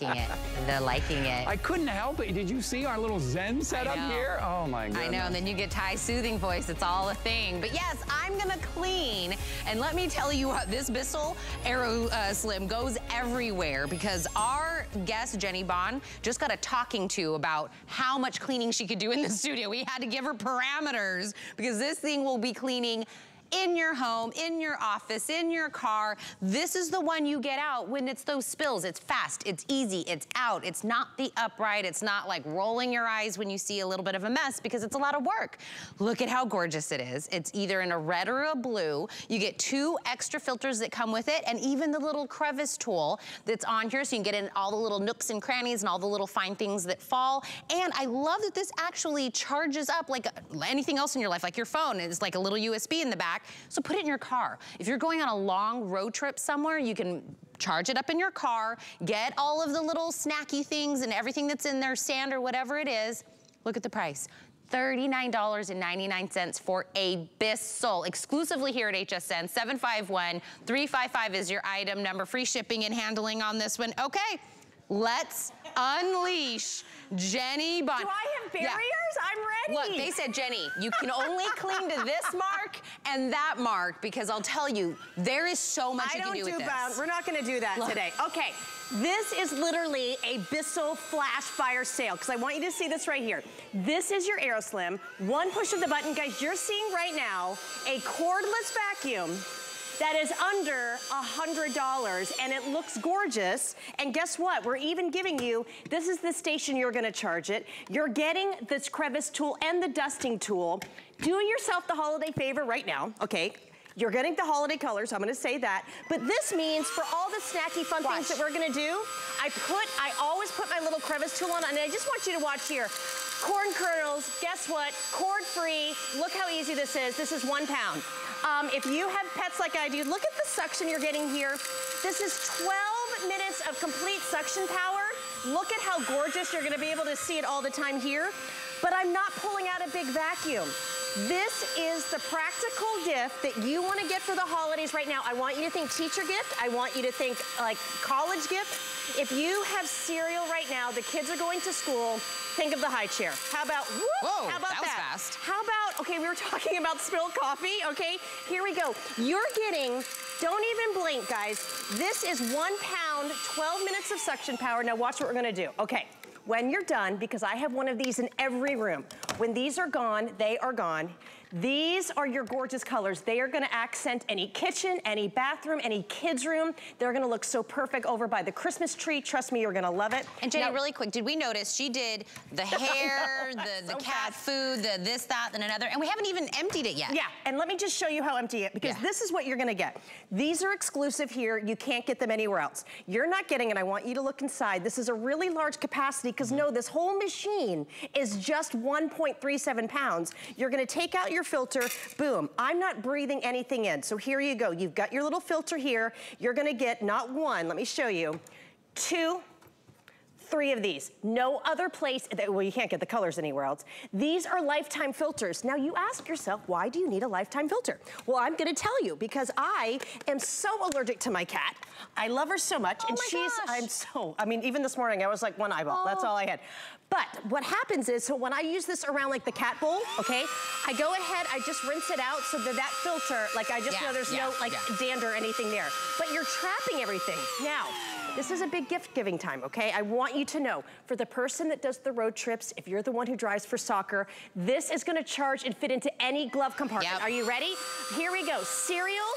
it. They're liking it. I couldn't help it. Did you see our little Zen setup here? Oh my god. I know, and then you get Ty's soothing voice. It's all a thing. But yes, I'm gonna clean. And let me tell you what, this Bissell Aero uh, Slim goes everywhere because our guest, Jenny Bond, just got a talking to about how much cleaning she could do in the studio. We had to give her parameters because this thing will be cleaning in your home, in your office, in your car. This is the one you get out when it's those spills. It's fast, it's easy, it's out. It's not the upright. It's not like rolling your eyes when you see a little bit of a mess because it's a lot of work. Look at how gorgeous it is. It's either in a red or a blue. You get two extra filters that come with it and even the little crevice tool that's on here so you can get in all the little nooks and crannies and all the little fine things that fall. And I love that this actually charges up like anything else in your life, like your phone. It's like a little USB in the back So put it in your car. If you're going on a long road trip somewhere, you can charge it up in your car, get all of the little snacky things and everything that's in there, sand or whatever it is. Look at the price. $39.99 for a Bissell, exclusively here at HSN. 751-355 is your item number. Free shipping and handling on this one. Okay, let's unleash Jenny Bond. Do I have barriers? Yeah. I'm ready. Look, they said, Jenny, you can only cling to this mark and that mark because I'll tell you, there is so much I you can do, do with this. Bound. We're not gonna do that Look. today. Okay, this is literally a Bissell flash fire sale because I want you to see this right here. This is your AeroSlim. One push of the button, guys, you're seeing right now a cordless vacuum that is under a $100 and it looks gorgeous. And guess what? We're even giving you, this is the station you're gonna charge it. You're getting this crevice tool and the dusting tool. Do yourself the holiday favor right now, okay? You're getting the holiday colors, I'm gonna say that. But this means for all the snacky fun watch. things that we're gonna do, I put, I always put my little crevice tool on and I just want you to watch here. Corn kernels, guess what? Cord free, look how easy this is. This is one pound. Um, if you have pets like I do, look at the suction you're getting here. This is 12 minutes of complete suction power. Look at how gorgeous you're gonna be able to see it all the time here. But I'm not pulling out a big vacuum. This is the practical gift that you want to get for the holidays right now. I want you to think teacher gift. I want you to think like college gift. If you have cereal right now, the kids are going to school, think of the high chair. How about, whoop, Whoa, how about that? that? fast. How about, okay, we were talking about spilled coffee, okay? Here we go. You're getting, don't even blink, guys. This is one pound, 12 minutes of suction power. Now watch what we're gonna do. Okay, when you're done, because I have one of these in every room, when these are gone, they are gone. These are your gorgeous colors. They are gonna accent any kitchen, any bathroom, any kid's room. They're gonna look so perfect over by the Christmas tree. Trust me, you're gonna love it. And Jenny, now, really quick, did we notice she did the hair, the, the so cat food, the this, that, and another, and we haven't even emptied it yet. Yeah, and let me just show you how empty it, because yeah. this is what you're gonna get. These are exclusive here. You can't get them anywhere else. You're not getting it. I want you to look inside. This is a really large capacity, because mm -hmm. no, this whole machine is just 1.37 pounds. You're gonna take out your filter, boom. I'm not breathing anything in. So here you go. You've got your little filter here. You're gonna get not one, let me show you, two, three of these. No other place, well, you can't get the colors anywhere else. These are lifetime filters. Now you ask yourself, why do you need a lifetime filter? Well, I'm gonna tell you, because I am so allergic to my cat. I love her so much, oh and she's, gosh. I'm so, I mean, even this morning, I was like one eyeball, oh. that's all I had. But what happens is, so when I use this around like the cat bowl, okay, I go ahead, I just rinse it out so that that filter, like I just yeah, know there's yeah, no like yeah. dander or anything there. But you're trapping everything. Now, this is a big gift giving time, okay? I want you to know, for the person that does the road trips, if you're the one who drives for soccer, this is gonna charge and fit into any glove compartment. Yep. Are you ready? Here we go. Cereal,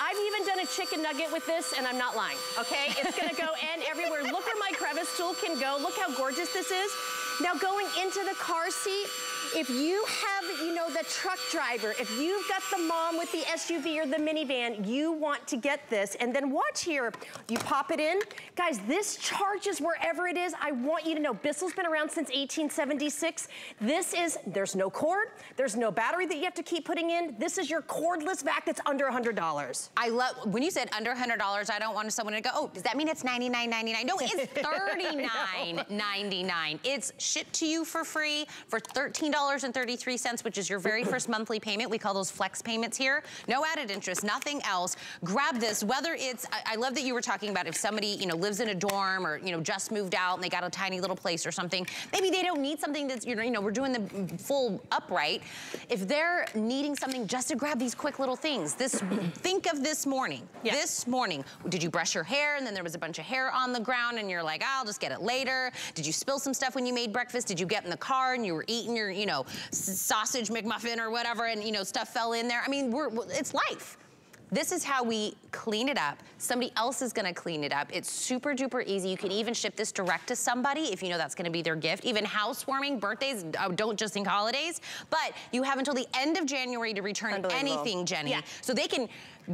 I've even done a chicken nugget with this and I'm not lying, okay? It's gonna go in everywhere. Look where my crevice tool can go. Look how gorgeous this is. Now going into the car seat, if you have, you know, the truck driver, if you've got the mom with the SUV or the minivan, you want to get this. And then watch here, you pop it in. Guys, this charges wherever it is. I want you to know, Bissell's been around since 1876. This is, there's no cord, there's no battery that you have to keep putting in. This is your cordless vac that's under $100. I love, when you said under $100, I don't want someone to go, oh, does that mean it's $99.99? No, it's $39.99. it's shipped to you for free for $13 $10.33, which is your very first monthly payment. We call those flex payments here. No added interest, nothing else. Grab this, whether it's, I, I love that you were talking about if somebody, you know, lives in a dorm or, you know, just moved out and they got a tiny little place or something, maybe they don't need something that's, you know, you know we're doing the full upright. If they're needing something just to grab these quick little things, this, think of this morning. Yeah. This morning, did you brush your hair and then there was a bunch of hair on the ground and you're like, I'll just get it later. Did you spill some stuff when you made breakfast? Did you get in the car and you were eating your, you know, sausage McMuffin or whatever and, you know, stuff fell in there? I mean, we're, it's life. This is how we clean it up. Somebody else is gonna clean it up. It's super duper easy. You can even ship this direct to somebody if you know that's gonna be their gift. Even housewarming, birthdays, uh, don't just think holidays, but you have until the end of January to return anything, Jenny. Yeah. So they can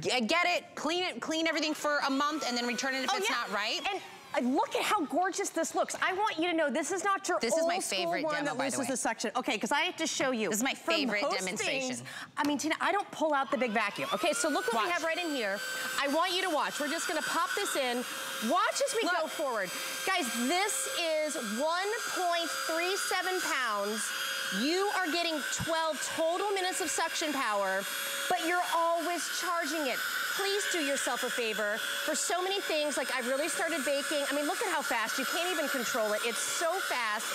get it, clean it, clean everything for a month and then return it if oh, it's yeah. not right. And look at how gorgeous this looks. I want you to know this is not your this old is my favorite one demo, that loses the, the, section. Okay, because I have to show you. This is my favorite demonstration. Things, I mean, Tina, I don't pull out the big vacuum. Okay, so look what watch. we have right in here. I want you to watch. We're just gonna pop this in. Watch as we look. go forward. Guys, this is 1.37 pounds. You are getting 12 total minutes of suction power, but you're always charging it please do yourself a favor. For so many things, like I've really started baking. I mean, look at how fast. You can't even control it. It's so fast.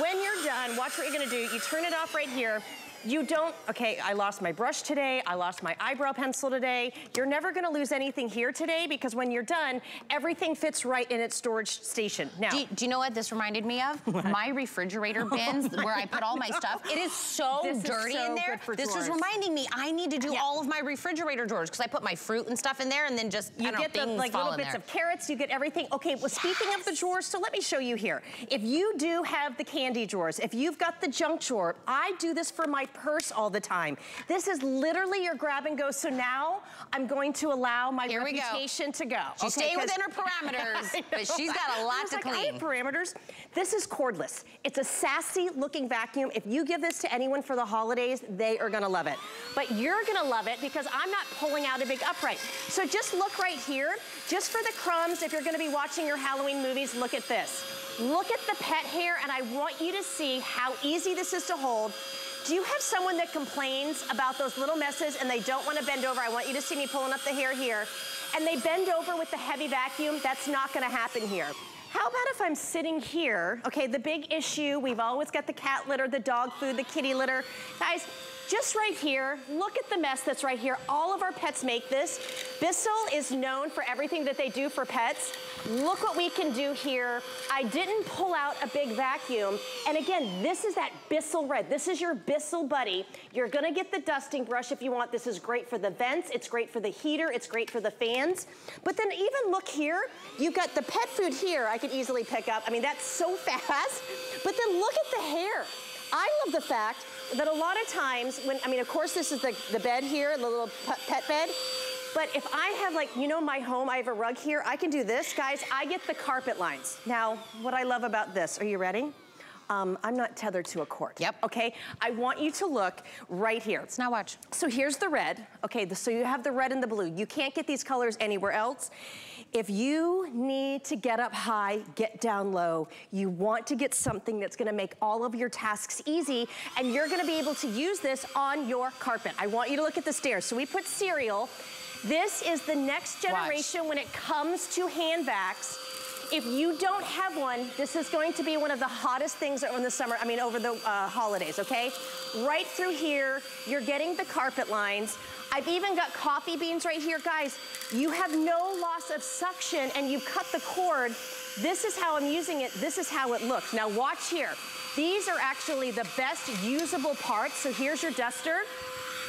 When you're done, watch what you're gonna do. You turn it off right here. You don't, okay, I lost my brush today, I lost my eyebrow pencil today. You're never gonna lose anything here today because when you're done, everything fits right in its storage station. Now. Do you, do you know what this reminded me of? What? My refrigerator oh bins where I put all my stuff. It is so this dirty is so in there. this drawers. was reminding me I need to do yeah. all of my refrigerator drawers because I put my fruit and stuff in there and then just, you get know, the like little bits there. of carrots, you get everything. Okay, well yes. speaking of the drawers, so let me show you here. If you do have the candy drawers, if you've got the junk drawer, I do this for my purse all the time. This is literally your grab and go. So now I'm going to allow my Here reputation go. to go. She's okay, staying within her parameters, but she's got a lot to like, clean. Parameters. This is cordless. It's a sassy looking vacuum. If you give this to anyone for the holidays, they are gonna love it. But you're gonna love it because I'm not pulling out a big upright. So just look right here. Just for the crumbs, if you're gonna be watching your Halloween movies, look at this. Look at the pet hair, and I want you to see how easy this is to hold. Do you have someone that complains about those little messes and they don't want to bend over? I want you to see me pulling up the hair here. And they bend over with the heavy vacuum. That's not going to happen here. How about if I'm sitting here? Okay, the big issue, we've always got the cat litter, the dog food, the kitty litter. Guys, just right here, look at the mess that's right here. All of our pets make this. Bissell is known for everything that they do for pets. Look what we can do here. I didn't pull out a big vacuum. And again, this is that Bissell red. This is your Bissell buddy. You're gonna get the dusting brush if you want. This is great for the vents. It's great for the heater. It's great for the fans. But then even look here, you've got the pet food here I could easily pick up. I mean, that's so fast. But then look at the hair. I love the fact that a lot of times when, I mean, of course this is the, the bed here, the little pet bed, but if I have like, you know my home, I have a rug here, I can do this, guys, I get the carpet lines. Now, what I love about this, are you ready? Um, I'm not tethered to a cord. Yep. Okay, I want you to look right here. Let's now watch. So here's the red. Okay, the, so you have the red and the blue. You can't get these colors anywhere else. If you need to get up high, get down low, you want to get something that's gonna make all of your tasks easy, and you're gonna be able to use this on your carpet. I want you to look at the stairs. So we put cereal. This is the next generation Watch. when it comes to hand vacs. If you don't have one, this is going to be one of the hottest things in the summer, I mean over the uh, holidays, okay? Right through here, you're getting the carpet lines. I've even got coffee beans right here. Guys, you have no loss of suction and you cut the cord. This is how I'm using it. This is how it looks. Now watch here. These are actually the best usable parts. So here's your duster.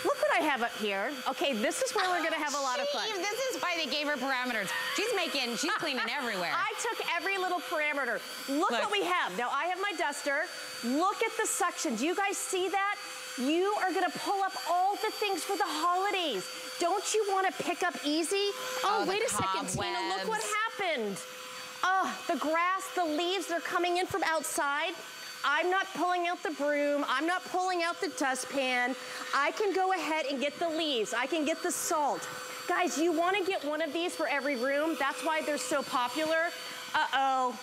Look what I have up here. Okay, this is where we're gonna have a lot of fun. This is why they gave her parameters. She's making, she's cleaning everywhere. I took every little parameter. Look, Look what we have. Now I have my duster. Look at the suction. Do you guys see that? You are gonna pull up all the things for the holidays. Don't you wanna pick up easy? Oh, oh wait a second, Tina, look what happened. Oh, the grass, the leaves, they're coming in from outside. I'm not pulling out the broom. I'm not pulling out the dustpan. I can go ahead and get the leaves. I can get the salt. Guys, you wanna get one of these for every room. That's why they're so popular. Uh-oh.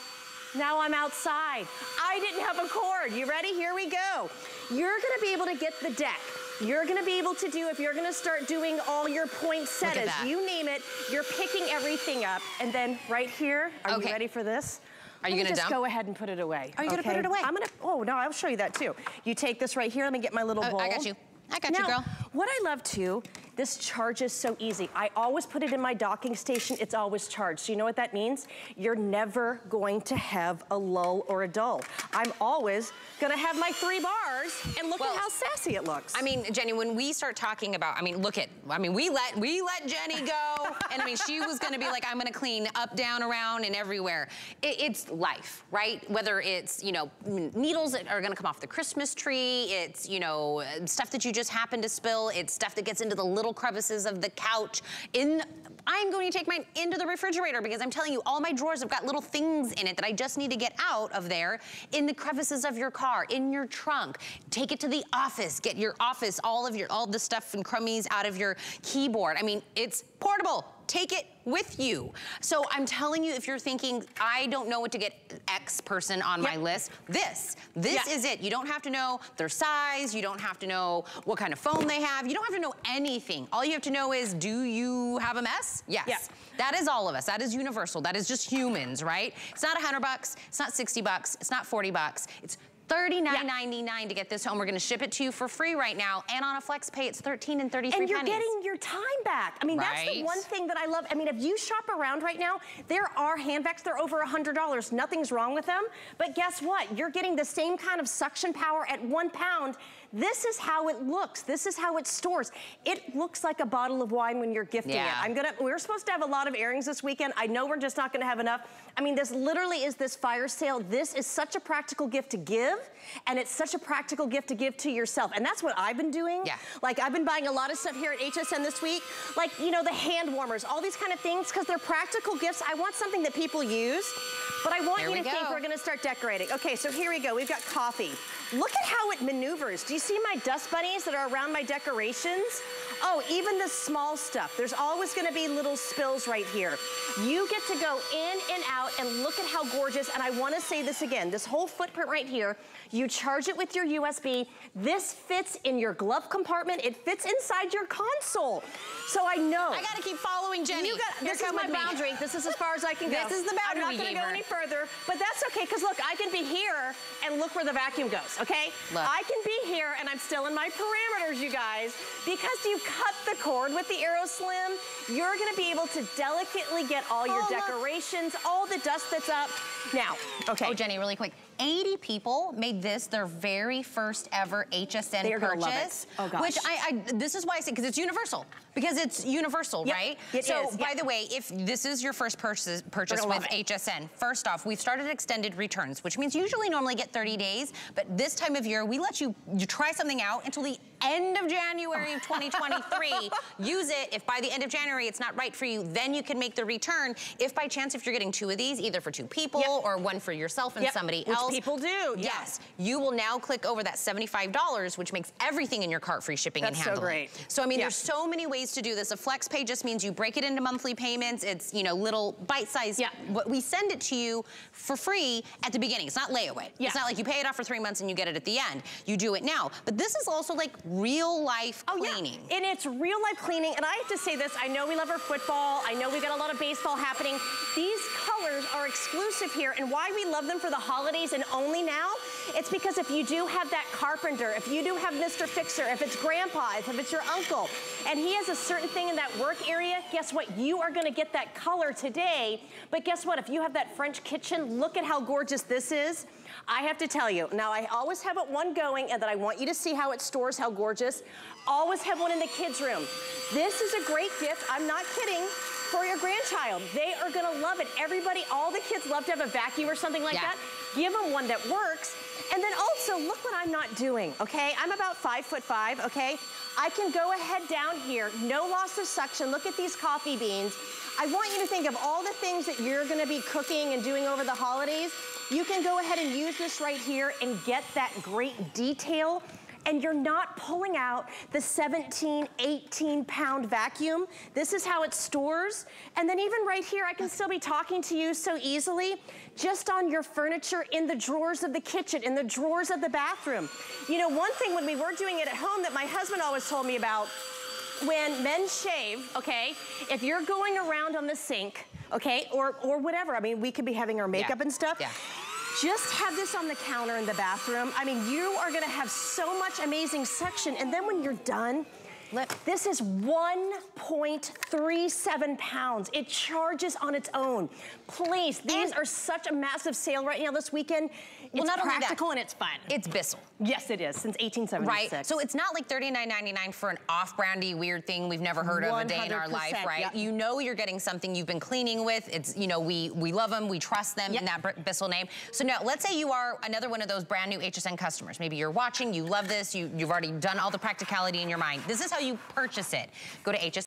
Now I'm outside. I didn't have a cord. You ready? Here we go. You're gonna be able to get the deck. You're gonna be able to do, if you're gonna start doing all your poinsettias, you name it, you're picking everything up. And then right here, are okay. you ready for this? Are you gonna just go ahead and put it away. Are you okay? gonna put it away? I'm gonna, oh no, I'll show you that too. You take this right here, let me get my little uh, bowl. I got you. I got now, you, girl. What I love too, this charges so easy. I always put it in my docking station. It's always charged. So you know what that means? You're never going to have a lull or a dull. I'm always gonna have my three bars and look well, at how sassy it looks. I mean, Jenny, when we start talking about, I mean, look at, I mean, we let we let Jenny go, and I mean, she was gonna be like, I'm gonna clean up, down, around, and everywhere. It, it's life, right? Whether it's, you know, needles that are gonna come off the Christmas tree, it's, you know, uh, stuff that you just happen to spill, it's stuff that gets into the little crevices of the couch. In I'm going to take mine into the refrigerator because I'm telling you, all my drawers have got little things in it that I just need to get out of there in the crevices of your car, in your trunk. Take it to the office, get your office, all of your, all the stuff and crummies out of your keyboard. I mean, it's portable take it with you. So I'm telling you, if you're thinking, I don't know what to get X person on yep. my list, this, this yeah. is it. You don't have to know their size. You don't have to know what kind of phone they have. You don't have to know anything. All you have to know is, do you have a mess? Yes. Yeah. That is all of us. That is universal. That is just humans, right? It's not 100 bucks. It's not 60 bucks. It's not 40 bucks. It's $39.99 yeah. to get this home. We're gonna ship it to you for free right now. And on a flex pay, it's 13 and 33 And you're pennies. getting your time back. I mean, right. that's the one thing that I love. I mean, if you shop around right now, there are hand vacs, they're over $100. Nothing's wrong with them. But guess what? You're getting the same kind of suction power at one pound this is how it looks. This is how it stores. It looks like a bottle of wine when you're gifting yeah. it. I'm gonna, we're supposed to have a lot of airings this weekend. I know we're just not gonna have enough. I mean, this literally is this fire sale. This is such a practical gift to give, and it's such a practical gift to give to yourself. And that's what I've been doing. Yeah. Like, I've been buying a lot of stuff here at HSN this week. Like, you know, the hand warmers, all these kind of things, because they're practical gifts. I want something that people use, but I want you to think we're gonna start decorating. Okay, so here we go. We've got coffee. Look at how it maneuvers. Do you see my dust bunnies that are around my decorations? Oh, even the small stuff. There's always gonna be little spills right here. You get to go in and out and look at how gorgeous, and I wanna say this again, this whole footprint right here, you charge it with your USB. This fits in your glove compartment. It fits inside your console. So I know. I gotta keep following Jenny. You got, this is my boundary. This is as far as I can go. This is the boundary I'm not gonna go any further, but that's okay, because look, I can be here and look where the vacuum goes, okay? Look. I can be here and I'm still in my parameters, you guys. Because you cut the cord with the AeroSlim, you're gonna be able to delicately get all your oh, decorations, look. all the dust that's up. Now, okay. Oh, Jenny, really quick. 80 people made this their very first ever HSN They're purchase. Oh gosh. Which I, I, this is why I say, because it's universal. Because it's universal, yep, right? It so, is, by yep. the way, if this is your first purchase, purchase with HSN, first off, we've started extended returns, which means usually normally get 30 days, but this time of year, we let you, you try something out until the end of January of 2023. Use it. If by the end of January it's not right for you, then you can make the return. If by chance, if you're getting two of these, either for two people yep. or one for yourself and yep. somebody which else. people do. Yes. Yeah. You will now click over that $75, which makes everything in your cart free shipping That's and handling. so great. So, I mean, yeah. there's so many ways to do this. A flex pay just means you break it into monthly payments. It's, you know, little bite-sized. Yeah. We send it to you for free at the beginning. It's not layaway. Yeah. It's not like you pay it off for three months and you get it at the end. You do it now. But this is also like real life oh, cleaning. Yeah. And it's real life cleaning. And I have to say this, I know we love our football. I know we got a lot of baseball happening. These colors are exclusive here. And why we love them for the holidays and only now, it's because if you do have that carpenter, if you do have Mr. Fixer, if it's grandpa, if it's your uncle, and he has a certain thing in that work area, guess what? You are gonna get that color today. But guess what? If you have that French kitchen, look at how gorgeous this is. I have to tell you, now I always have it one going and then I want you to see how it stores, how gorgeous. Always have one in the kids' room. This is a great gift, I'm not kidding, for your grandchild. They are gonna love it. Everybody, all the kids love to have a vacuum or something like yeah. that. Give them one that works. And then also, look what I'm not doing, okay? I'm about five foot five, okay? I can go ahead down here, no loss of suction. Look at these coffee beans. I want you to think of all the things that you're gonna be cooking and doing over the holidays. You can go ahead and use this right here and get that great detail and you're not pulling out the 17, 18 pound vacuum. This is how it stores. And then even right here, I can still be talking to you so easily just on your furniture in the drawers of the kitchen, in the drawers of the bathroom. You know, one thing when we were doing it at home that my husband always told me about, when men shave, okay, if you're going around on the sink, okay, or, or whatever, I mean, we could be having our makeup Yeah. and stuff. Yeah. Just have this on the counter in the bathroom. I mean, you are gonna have so much amazing suction. And then when you're done, this is 1.37 pounds. It charges on its own. Please, these are such a massive sale right now this weekend. Well, it's not only that, and it's fun. It's Bissell. yes, it is, since 1876. Right? So it's not like $39.99 for an off-brandy weird thing we've never heard of a day in our life, right? yep. You know you're getting something you've been cleaning with. It's, you know, we we love them, we trust them Yep. in that Bissell name. So now, let's say you are another one of those brand new HSN customers. Maybe you're watching, you love this, you, you've already done all the practicality in your mind. This is how you purchase it. Go to HSN